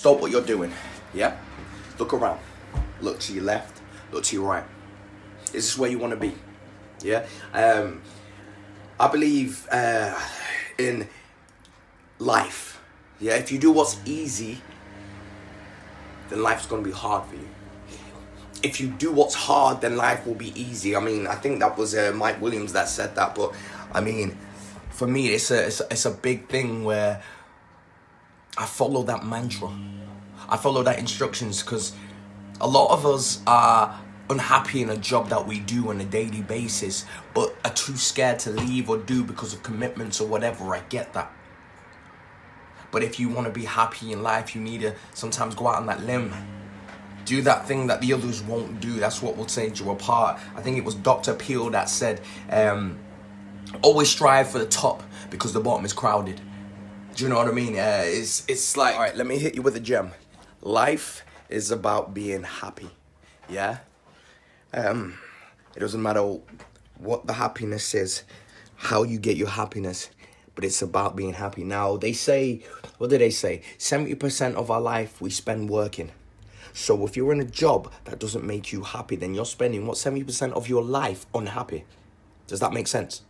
Stop what you're doing. Yeah? Look around. Look to your left. Look to your right. Is this where you want to be? Yeah? Um, I believe uh, in life. Yeah? If you do what's easy, then life's going to be hard for you. If you do what's hard, then life will be easy. I mean, I think that was uh, Mike Williams that said that, but I mean, for me, it's a, it's a, it's a big thing where I follow that mantra. I follow that instructions because a lot of us are unhappy in a job that we do on a daily basis, but are too scared to leave or do because of commitments or whatever. I get that. But if you want to be happy in life, you need to sometimes go out on that limb. Do that thing that the others won't do. That's what will set you apart. I think it was Dr. Peel that said, um, always strive for the top because the bottom is crowded. Do you know what I mean? Uh, it's it's like all right. Let me hit you with a gem. Life is about being happy. Yeah. Um, it doesn't matter what the happiness is, how you get your happiness, but it's about being happy. Now they say, what do they say? Seventy percent of our life we spend working. So if you're in a job that doesn't make you happy, then you're spending what seventy percent of your life unhappy. Does that make sense?